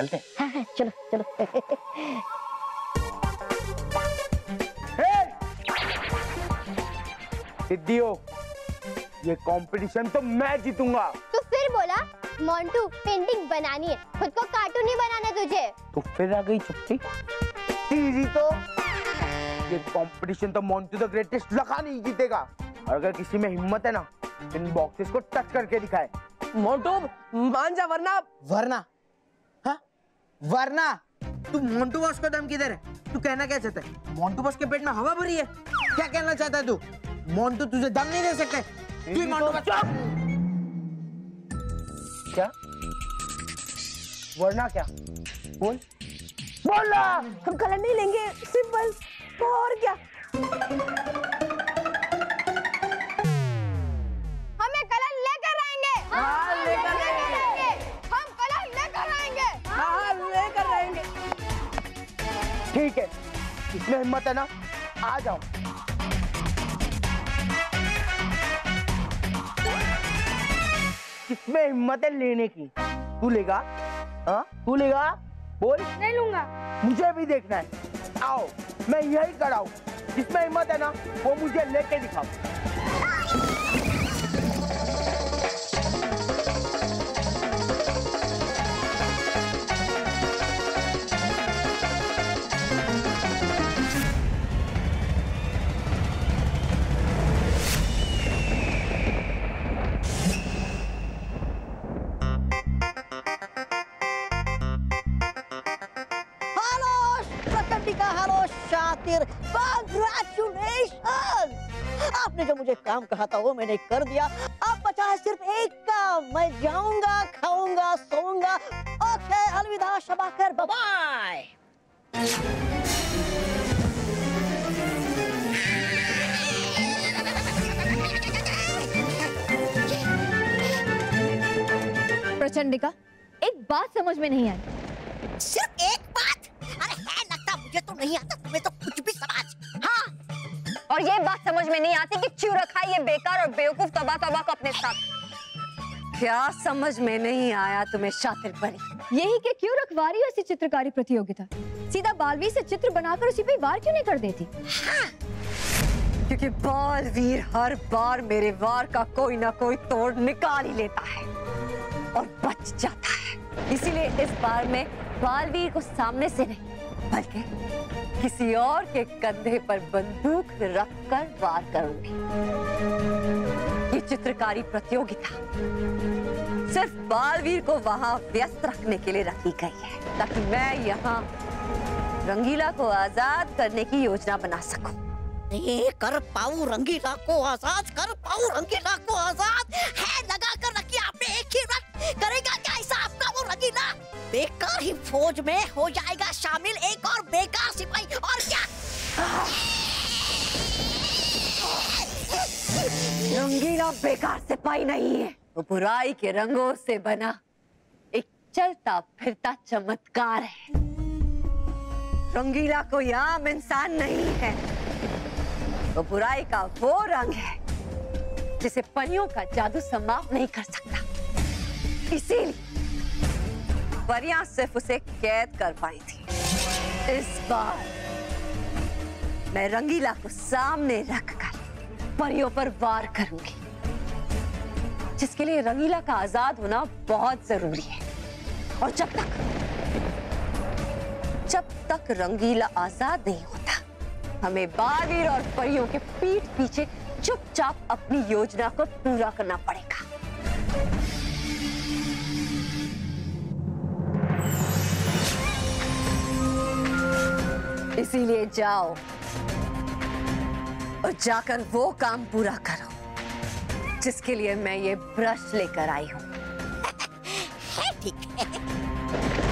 चलते हैं। हाँ हाँ चलो चलो। सिद्धियो ये कंपटीशन तो मैं जीतूँगा। तो फिर बोला मोंटू पेंटिंग बनानी है। खुद को कार्टून नहीं बनाना तुझे। तो फिर आ गई चुप्पी तीजी तो। ये कंपटीशन तो मोंटू द ग्रेटेस्ट लखा नहीं जीतेगा। और अगर किसी में हिम्मत है ना इन बॉक्सेस को टच करके दिखाए। मोटू मान जा वरना वरना? वरना तू मोंटू बॉस का दम किधर है। तू कहना क्या चाहता है? मोंटू बॉस के पेट में हवा भरी है। क्या कहना चाहता है तू? मोंटू तुझे दम नहीं दे सकते तू बॉस क्या? वरना क्या? बोल। बोला हम कलर नहीं लेंगे, सिंपल। और क्या? ठीक है। इसमें हिम्मत है ना? आ जाओ। किसमें हिम्मत है लेने की? तू लेगा? हाँ? तू लेगा? बोल। नहीं लूँगा। मुझे भी देखना है। आओ मैं यही कराऊ। जिसमें हिम्मत है ना वो मुझे लेके दिखाओ। आपने जो मुझे काम कहा था वो मैंने कर दिया। अब बचा है सिर्फ़ एक काम मैं जाऊँगा खाऊँगा सोऊँगा। ओके अलविदा शबाकर बाय प्रचंडिका एक बात समझ में नहीं आई। सिर्फ़ एक बात? अरे है लगता मुझे तो नहीं आता तुम्हें तो और ये बात समझ में नहीं आती कि क्यों रखा है ये बेकार और बेवकूफ़ तबा तबा को अपने साथ। क्या समझ में नहीं आया तुम्हें शातिर परी यही कि क्यों रखवारी ऐसी चित्रकारी प्रतियोगिता? सीधा बालवीर से चित्र बनाकर उसी पे वार क्यों नहीं कर देती? क्योंकि बालवीर हर बार मेरे वार का कोई ना कोई तोड़ निकाल ही लेता है और बच जाता है। इसीलिए इस बार मैं बालवीर को सामने से नहीं बल्कि किसी और के कंधे पर बंदूक रखकर वार करूँगी। ये चित्रकारी प्रतियोगिता सिर्फ़ बालवीर को वहाँ व्यस्त रखने के लिए रखी गई है, ताकि मैं यहाँ रंगीला को आज़ाद करने की योजना बना सकूँ। ये कर पाऊ रंगीला को आज़ाद, कर पाऊ रंगीला को आज़ाद। है लगा कर रखी आपने एक ही रन करेगा क्या ऐसा आपका वो रंगीला? बेकार ही फौज में हो जाएगा शामिल एक और बेकार सिपाही। और क्या? रंगीला बेकार सिपाही नहीं है। वो बुराई के रंगों से बना एक चलता फिरता चमत्कार है। रंगीला कोई आम इंसान नहीं है। वो बुराई का वो रंग है, जिसे परियों का जादू समाप्त नहीं कर सकता। इसीलिए परियाँ सिर्फ़ उसे कैद कर पाई थी। इस बार मैं रंगीला को सामने रखकर परियों पर वार करूँगी, जिसके लिए रंगीला का आज़ाद होना बहुत ज़रूरी है। और जब तक जब तक रंगीला आज़ाद नहीं होता, हमें बावीर और परियों के पीठ पीछे चुपचाप अपनी योजना को पूरा करना पड़ेगा। इसीलिए जाओ और जाकर वो काम पूरा करो, जिसके लिए मैं ये ब्रश लेकर आई हूँ। ठीक है।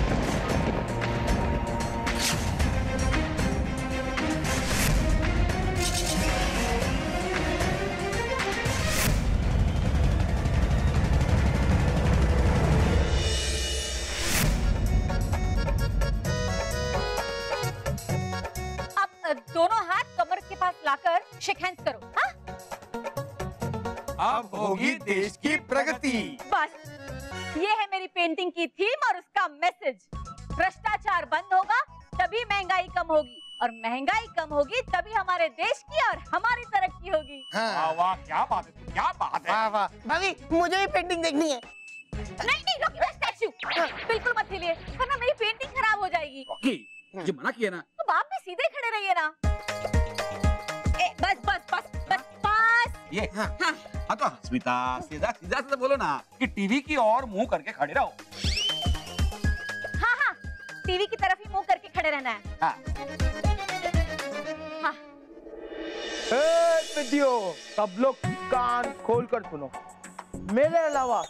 देश की प्रगति। बस ये है मेरी पेंटिंग की थीम और उसका मैसेज भ्रष्टाचार बंद होगा तभी महँगाई कम होगी। और महँगाई कम होगी तभी हमारे देश की और हमारी तरक्की होगी। वाह वाह क्या बात है क्या बात है। वाह वाह। भाभी मुझे भी पेंटिंग देखनी है। नहीं नहीं रोकिए स्टैचू बिल्कुल मत हिलिए वरना मेरी पेंटिंग खराब हो जाएगी। रॉकी ये मना किया ना। तो आप भी सीधे खड़े रहिए ना। ए, बस बस बस। ये हाँ। हाँ। तो स्मिता सीधा सीधा सीधा बोलो ना कि टीवी की ओर मुँह करके खड़े रहो। हाँ हाँ। टीवी की तरफ़ ही मुँह करके खड़े रहना है। हाँ। हाँ। विडियो सब लोग कान खोल कर सुनो। मेरे अलावा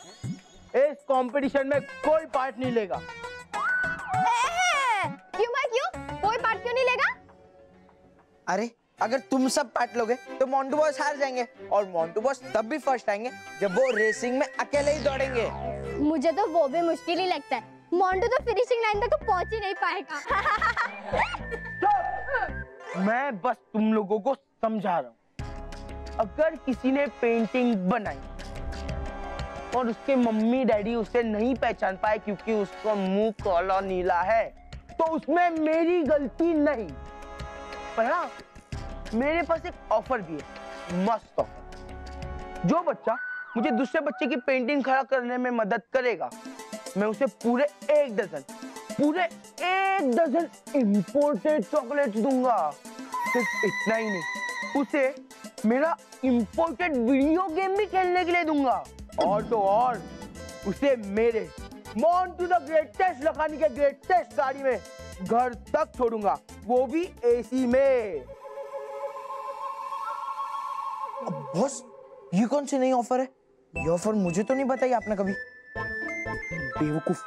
इस कंपटीशन में कोई पार्ट नहीं लेगा। क्यों भाई क्यों? कोई पार्ट क्यों नहीं लेगा? अरे अगर तुम सब पार्ट लोगे तो मोन्टू बॉस हार जाएँगे। और मोन्टू बॉस तब भी फ़र्स्ट आएँगे जब वो रेसिंग में अकेले ही दौड़ेंगे। मुझे तो वो भी मुश्किल ही लगता है। मोंटू तो फिनिशिंग लाइन तक तो पहुँच ही नहीं पाएगा। मैं बस तुम लोगों को समझा रहा हूँ। अगर किसी ने पेंटिंग बनाई और उसके मम्मी डैडी उसे नहीं पहचान पाए क्योंकि उसका मुँह काला नीला है तो उसमें मेरी गलती नहीं। पर हाँ मेरे पास एक ऑफ़र भी है। मस्त ऑफ़र जो बच्चा मुझे दूसरे बच्चे की पेंटिंग खड़ा करने में मदद करेगा, मैं उसे पूरे एक डजन, पूरे एक डजन इंपोर्टेड चॉकलेट्स दूँगा। सिर्फ़ इतना ही नहीं, उसे मेरा इंपोर्टेड वीडियो गेम भी खेलने के लिए दूँगा। और तो और, उसे मेरे मॉन टू द ग्रेटेस्ट लखानी के ग्रेटेस्ट गाड़ी में घर तक छोड़ूँगा। वो भी एसी में। बॉस ये कौन सी नई ऑफ़र है? ये ऑफ़र मुझे तो नहीं बताई आपने कभी। बेवकूफ़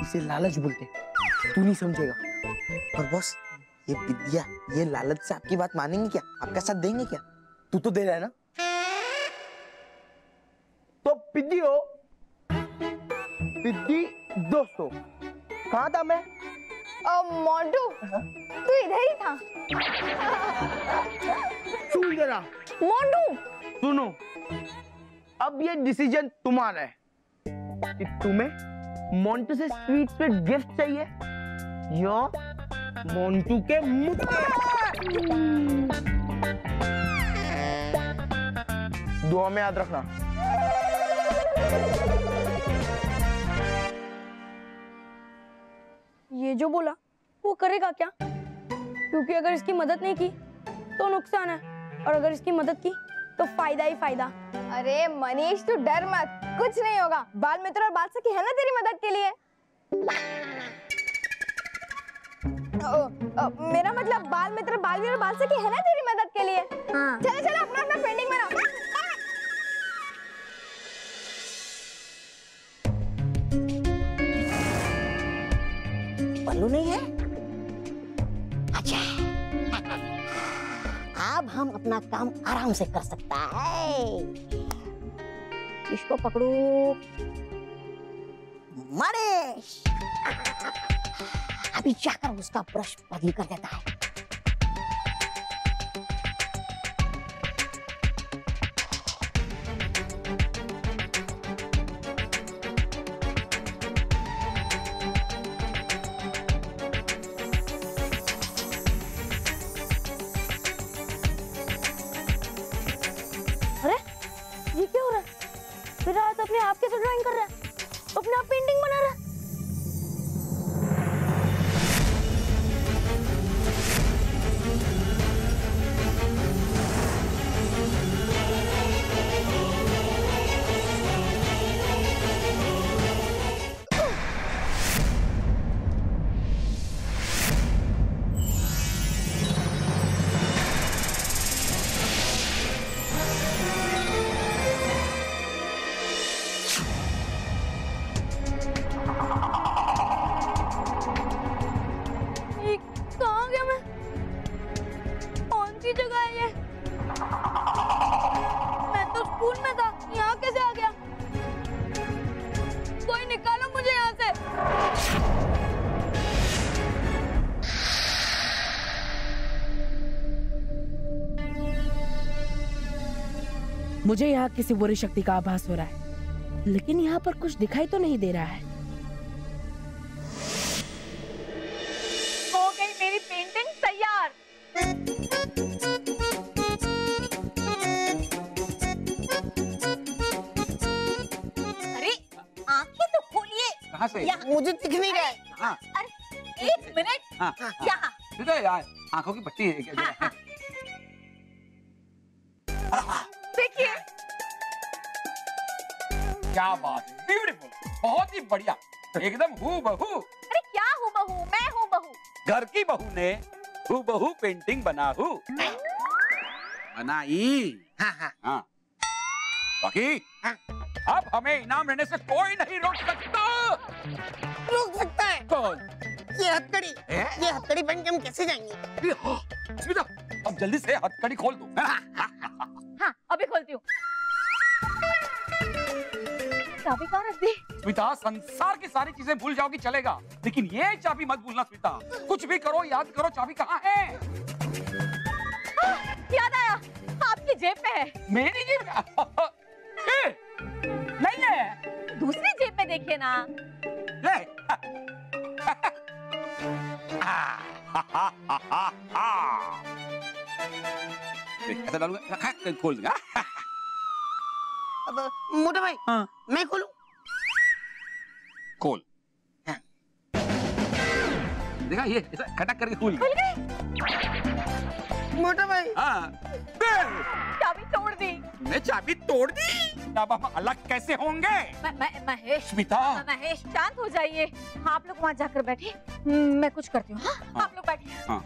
इसे लालच बोलते तू नहीं समझेगा। पर बॉस ये विद्या ये लालच से आपकी बात मानेंगे क्या? आपका साथ देंगे क्या? तू तो दे रहा है ना? तो पिद्दी हो। पिद्दी दोस्तों कहा था मैं? मोंटू तू इधर ही था। सुन जरा मोंटू सुनो। अब ये डिसीज़न तुम्हारा है कि तुम्हें मोन्टू से स्वीट स्वीट गिफ्ट चाहिए या मोन्टू के मुक्के दुआ में याद रखना। ये जो बोला, वो करेगा क्या? क्योंकि अगर इसकी मदद नहीं की तो नुकसान है। और अगर इसकी मदद की तो फ़ायदा ही फ़ायदा। अरे मनीष तू डर मत। कुछ नहीं होगा। बाल मित्र और बाल सखी है ना तेरी मदद के लिए? ओ, ओ, मेरा मतलब बाल मित्र बालवीर और बाल सखी है ना तेरी मदद के लिए? हाँ। चलो चलो अपना अपना पेंटिंग बनाओ। बल्लू नहीं है? अच्छा। अब हम अपना काम आराम से कर सकता है। इसको पकड़ू। मरे अभी जाकर उसका ब्रश बदली कर देता है। मुझे यहाँ किसी बुरी शक्ति का आभास हो रहा है लेकिन यहाँ पर कुछ दिखाई तो नहीं दे रहा है। हो गई मेरी पेंटिंग तैयार। अरे आँखें तो खोलिए। कहाँ से? मुझे दिख नहीं रहा है। अरे हाँ। एक मिनट। हाँ, हाँ, यहाँ यार आँखों की पट्टी है क्या हाँ, हाँ। क्या बात है? ब्यूटीफुल बहुत ही बढ़िया. एकदम हूँ बहू अरे क्या हूँ बहू मैं हूँ बहू घर की बहू ने हूँ बहू पेंटिंग बना हूँ बनाई. हाँ हाँ. हाँ. बाकी? हाँ। अब हमें इनाम लेने से कोई नहीं रोक सकता. रोक सकता है. कौन? ये हथकड़ी. ये हथकड़ी पहन के हम कैसे जाएँगे? हाँ, अब जल्दी से हथकड़ी खोल दो. चाबी कहाँ रख दी? स्मिता संसार की सारी चीज़ें भूल जाओगी चलेगा। लेकिन ये चाबी मत भूलना स्मिता। कुछ भी करो याद करो चाबी कहाँ है? हाँ, याद आया। आपकी जेब में है। मेरी जेब में ए, नहीं है। दूसरी जेब में देखिए ना। ले। ऐसा डालूँगा हाँ, हाँ, खोल दूँगा। अब मोटा भाई हाँ। मैं खोलूं? खोल। हाँ। देखा ये खटक करके खोल गया। मोटा भाई। हाँ। चाबी तोड़ दी। मैं चाबी तोड़ दी। अब हम अलग कैसे होंगे? मैं, मैं, महेश। स्मिता। महेश शांत हो जाइए। आप लोग वहाँ जाकर बैठे मैं कुछ करती हूँ हाँ? हाँ। आप लोग बैठिए। हाँ।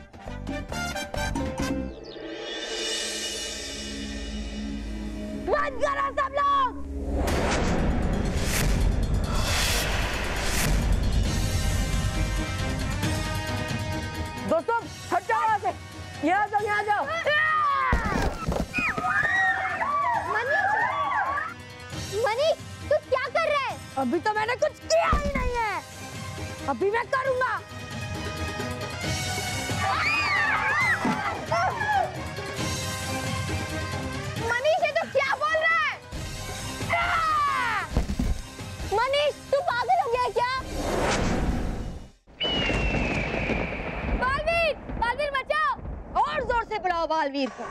बुलाओ बालवीर को।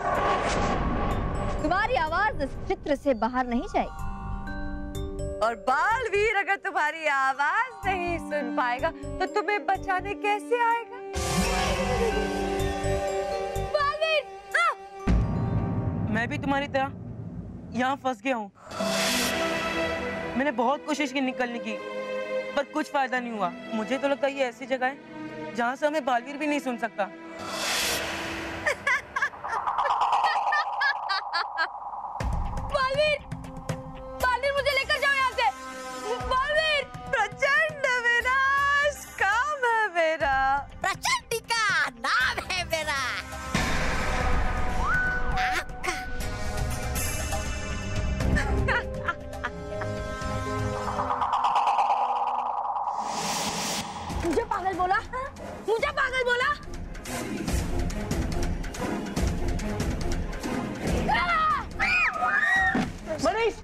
तुम्हारी आवाज़ इस चित्र से बाहर नहीं जाएगी। और बालवीर अगर तुम्हारी आवाज़ नहीं सुन पाएगा तो तुम्हें बचाने कैसे आएगा? मैं भी तुम्हारी तरह यहाँ फंस गया हूँ। मैंने बहुत कोशिश की निकलने की, पर कुछ फ़ायदा नहीं हुआ। मुझे तो लगता है ये ऐसी जगह है जहाँ से हमें बालवीर भी नहीं सुन सकता।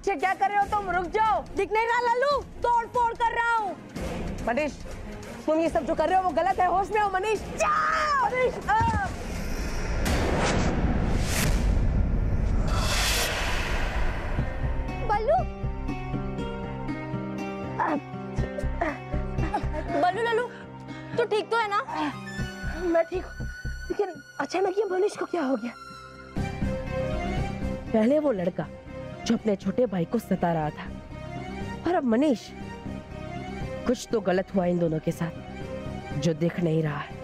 ये क्या कर रहे हो? तुम रुक जाओ। दिख नहीं रहा लल्लू तोड़ फोड़ कर रहा हूँ। मनीष तुम ये सब जो कर रहे हो वो गलत है। होश में हो मनीष। मनीष बल्लू। बल्लू लल्लू तू ठीक तो है ना? मैं ठीक हूँ। लेकिन अचानक ये मनीष को क्या हो गया? पहले वो लड़का जो अपने छोटे भाई को सता रहा था। और अब मनीष कुछ तो गलत हुआ इन दोनों के साथ जो दिख नहीं रहा है।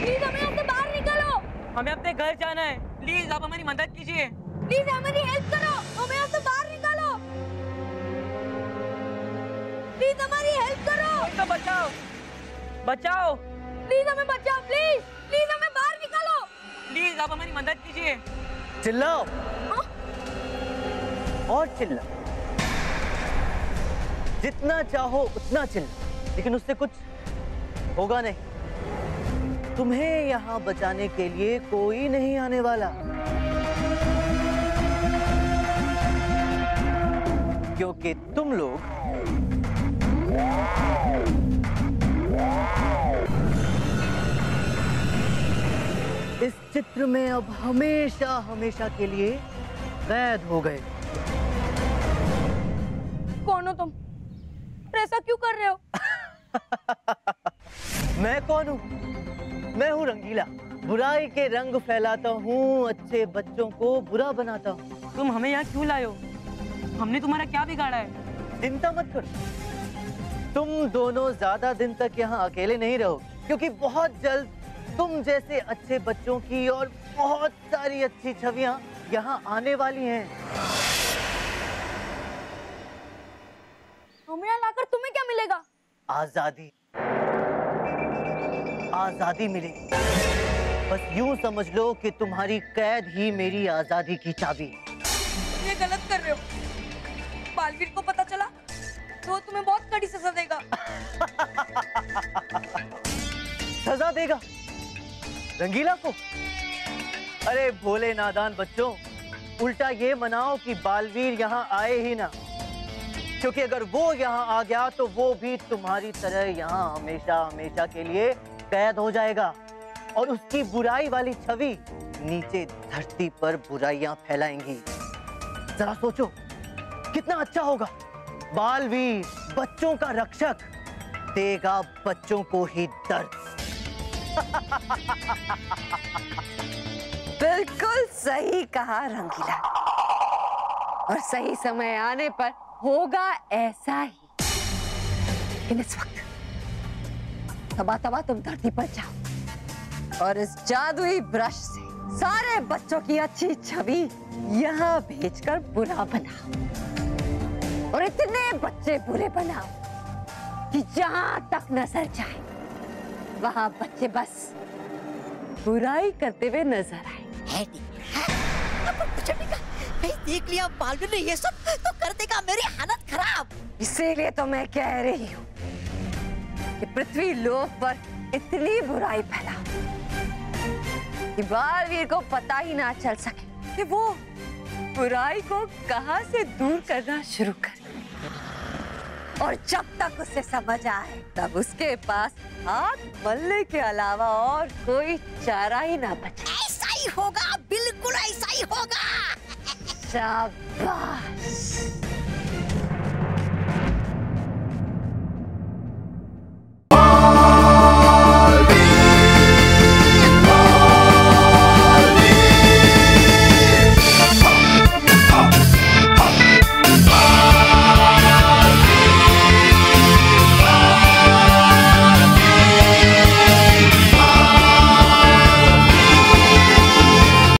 प्लीज़ हमें से बाहर निकालो। हमें अपने घर जाना है। प्लीज़ आप हमारी मदद कीजिए। प्लीज़ हमारी हेल्प करो। हमें यहाँ से बाहर निकालो। प्लीज़ हमारी हेल्प करो। तो बचाओ। बचाओ। प्लीज़ हमें बचाओ। प्लीज़ प्लीज़ हमें बाहर निकालो। प्लीज़ आप हमारी मदद कीजिए। चिल्लाओ। और चिल्ला। जितना चाहो उतना चिल्ला, लेकिन उससे कुछ होगा नहीं। तुम्हें यहाँ बचाने के लिए कोई नहीं आने वाला। क्योंकि तुम लोग इस चित्र में अब हमेशा हमेशा के लिए कैद हो गए। कौन हो तुम? ऐसा क्यों कर रहे हो? मैं कौन हूँ? मैं हूँ रंगीला। बुराई के रंग फैलाता हूँ अच्छे बच्चों को बुरा बनाता हूँ। तुम हमें यहाँ क्यों लाए हो? हमने तुम्हारा क्या बिगाड़ा है? चिंता मत करो। तुम दोनों ज़्यादा दिन तक यहाँ अकेले नहीं रहो क्योंकि बहुत जल्द तुम जैसे अच्छे बच्चों की और बहुत सारी अच्छी छवियाँ यहाँ आने वाली हैं। आज़ादी। आज़ादी मिलेगी बस यूँ समझ लो कि तुम्हारी कैद ही मेरी आज़ादी की चाबी। ये गलत कर रहे हो। बालवीर को पता चला? तो तुम्हें बहुत कड़ी सजा देगा। सजा देगा? रंगीला को? अरे भोले नादान बच्चों उल्टा ये मनाओ कि बालवीर यहाँ आए ही ना। क्योंकि अगर वो यहाँ आ गया तो वो भी तुम्हारी तरह यहाँ हमेशा हमेशा के लिए कैद हो जाएगा। और उसकी बुराई वाली छवि नीचे धरती पर बुराइयाँ फैलाएँगी। जरा सोचो, कितना अच्छा होगा। बालवीर, बच्चों का रक्षक, देगा बच्चों को ही दर्द। बिल्कुल सही कहा, रंगीला। और सही समय आने पर होगा ऐसा ही। लेकिन इस वक्त तबा तबा तुम धरती पर जाओ। और इस जादुई ब्रश से सारे बच्चों की अच्छी छवि यहाँ भेजकर बुरा बनाओ। और इतने बच्चे बुरे बनाओ कि जहाँ तक नज़र जाए, वहाँ बच्चे बस बुराई करते हुए नज़र आए। है? देख लिया बालवीर ने ये सब तो कर देगा मेरी हालत खराब। इसीलिए तो मैं कह रही हूँ कि पृथ्वी लोक पर इतनी बुराई फैला कि बालवीर को पता ही ना चल सके कि वो बुराई को कहाँ से दूर करना शुरू करे और जब तक उसे समझ आए तब उसके पास हाथ मलने के अलावा और कोई चारा ही ना बचे। ऐसा ही होगा बिल्कुल ऐसा ही होगा। a bus.